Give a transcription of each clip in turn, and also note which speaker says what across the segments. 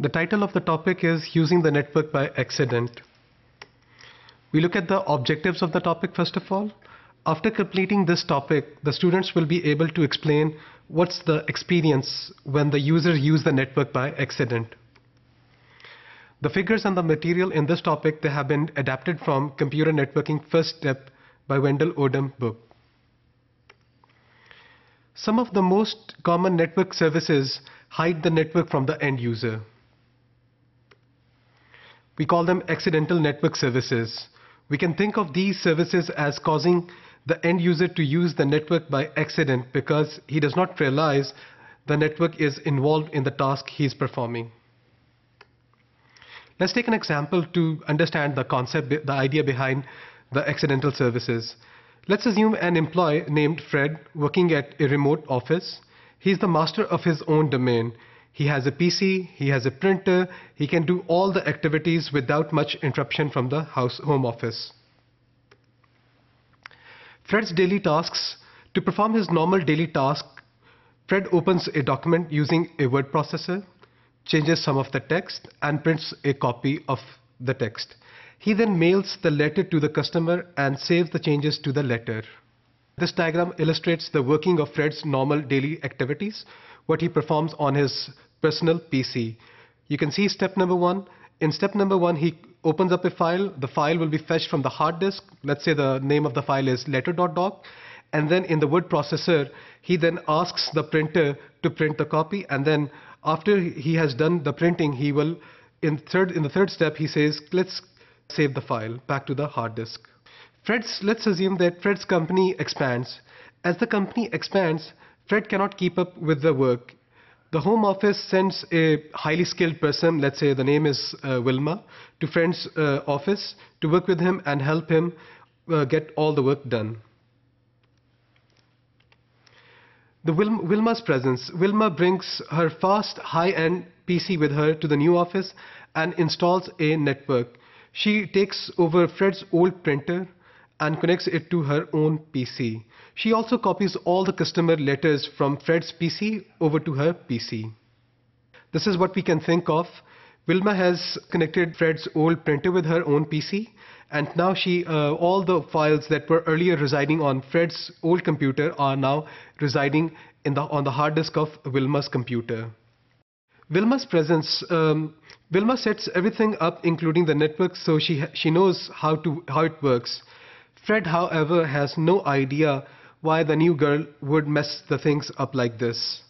Speaker 1: The title of the topic is Using the Network by Accident. We look at the objectives of the topic first of all. After completing this topic, the students will be able to explain what's the experience when the users use the network by accident. The figures and the material in this topic they have been adapted from Computer Networking First Step by Wendell Odom book. Some of the most common network services hide the network from the end user. We call them accidental network services. We can think of these services as causing the end user to use the network by accident because he does not realize the network is involved in the task he is performing. Let's take an example to understand the concept, the idea behind the accidental services. Let's assume an employee named Fred working at a remote office. He's the master of his own domain. He has a PC, he has a printer, he can do all the activities without much interruption from the house home office. Fred's daily tasks. To perform his normal daily task, Fred opens a document using a word processor changes some of the text and prints a copy of the text. He then mails the letter to the customer and saves the changes to the letter. This diagram illustrates the working of Fred's normal daily activities, what he performs on his personal PC. You can see step number one. In step number one, he opens up a file. The file will be fetched from the hard disk. Let's say the name of the file is letter.doc. And then in the word processor, he then asks the printer to print the copy and then after he has done the printing, he will, in, third, in the third step, he says, let's save the file back to the hard disk. Fred's, let's assume that Fred's company expands. As the company expands, Fred cannot keep up with the work. The home office sends a highly skilled person, let's say the name is uh, Wilma, to Fred's uh, office to work with him and help him uh, get all the work done. The Wil Wilma's presence. Wilma brings her fast, high-end PC with her to the new office and installs a network. She takes over Fred's old printer and connects it to her own PC. She also copies all the customer letters from Fred's PC over to her PC. This is what we can think of. Wilma has connected Fred's old printer with her own PC and now she uh, all the files that were earlier residing on Fred's old computer are now residing in the on the hard disk of Wilma's computer. Wilma's presence um, Wilma sets everything up including the network so she she knows how to how it works. Fred however has no idea why the new girl would mess the things up like this.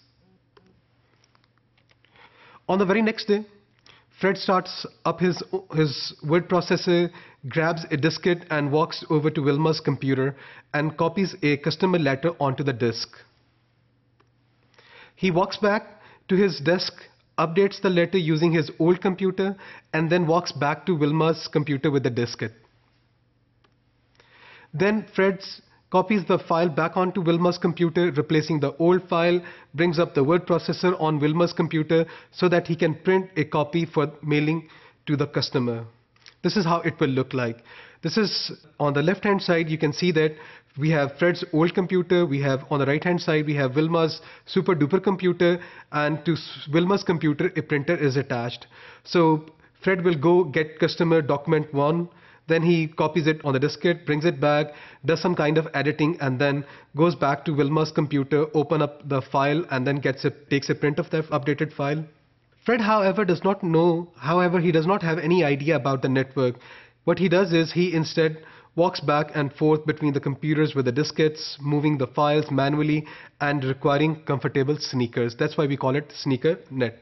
Speaker 1: On the very next day Fred starts up his, his word processor, grabs a diskette and walks over to Wilma's computer and copies a customer letter onto the disk. He walks back to his desk, updates the letter using his old computer, and then walks back to Wilma's computer with the diskette. Then Fred's copies the file back onto Wilma's computer, replacing the old file, brings up the word processor on Wilma's computer so that he can print a copy for mailing to the customer. This is how it will look like. This is on the left hand side, you can see that we have Fred's old computer, we have on the right hand side, we have Wilma's super duper computer, and to Wilma's computer, a printer is attached. So Fred will go get customer document one, then he copies it on the diskette, brings it back, does some kind of editing, and then goes back to Wilma's computer, open up the file, and then gets a, takes a print of the updated file. Fred, however, does not know, however, he does not have any idea about the network. What he does is he instead walks back and forth between the computers with the diskettes, moving the files manually and requiring comfortable sneakers. That's why we call it sneaker net.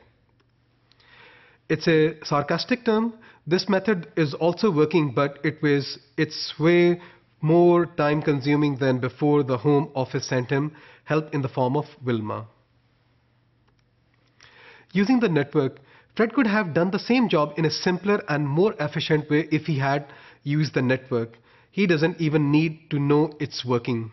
Speaker 1: It's a sarcastic term. This method is also working, but it was, it's way more time consuming than before the home office sent him help in the form of Wilma. Using the network, Fred could have done the same job in a simpler and more efficient way if he had used the network. He doesn't even need to know it's working.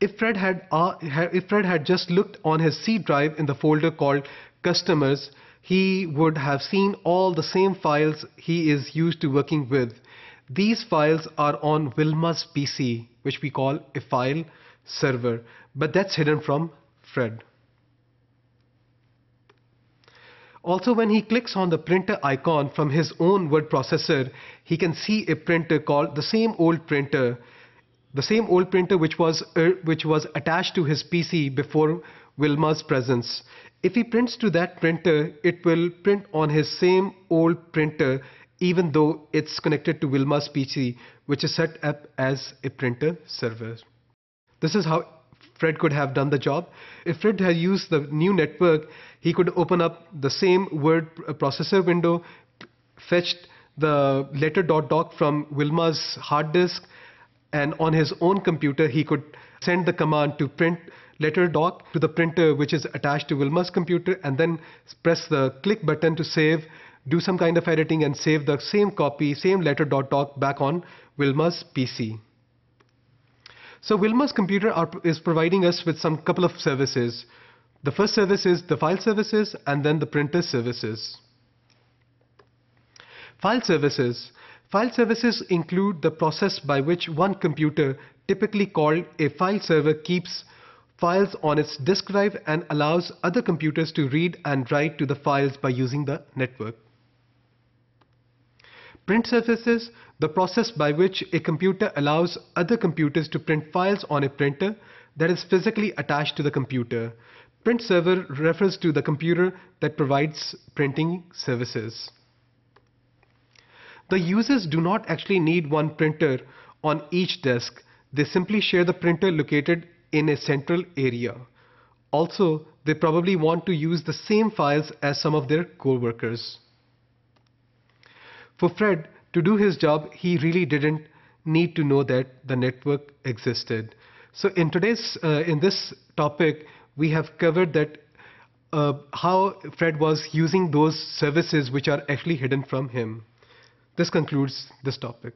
Speaker 1: If Fred had, uh, if Fred had just looked on his C drive in the folder called customers, he would have seen all the same files he is used to working with. These files are on Wilma's PC, which we call a file server, but that's hidden from Fred. Also, when he clicks on the printer icon from his own word processor, he can see a printer called the same old printer, the same old printer which was, uh, which was attached to his PC before Wilma's presence. If he prints to that printer, it will print on his same old printer even though it's connected to Wilma's PC, which is set up as a printer server. This is how Fred could have done the job. If Fred had used the new network, he could open up the same word uh, processor window, fetched the letter.doc from Wilma's hard disk, and on his own computer, he could send the command to print letter.doc to the printer which is attached to Wilma's computer, and then press the click button to save, do some kind of editing, and save the same copy, same letter.doc back on Wilma's PC. So Wilma's computer are, is providing us with some couple of services. The first service is the file services and then the printer services. File services. File services include the process by which one computer, typically called a file server, keeps files on its disk drive and allows other computers to read and write to the files by using the network. Print services, the process by which a computer allows other computers to print files on a printer that is physically attached to the computer. Print server refers to the computer that provides printing services. The users do not actually need one printer on each desk. They simply share the printer located in a central area. Also, they probably want to use the same files as some of their co-workers. For Fred to do his job, he really didn't need to know that the network existed. So in today's, uh, in this topic, we have covered that uh, how Fred was using those services which are actually hidden from him. This concludes this topic.